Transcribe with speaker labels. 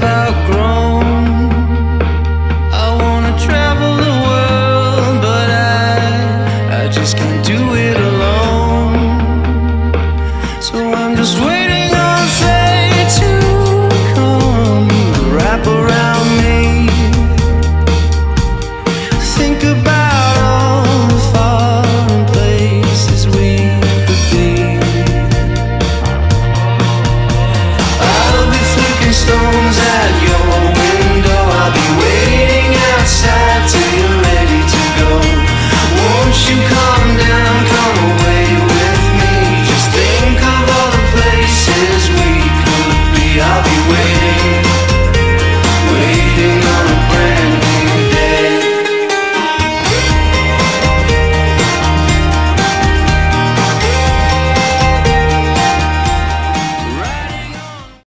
Speaker 1: without be waiting, waiting.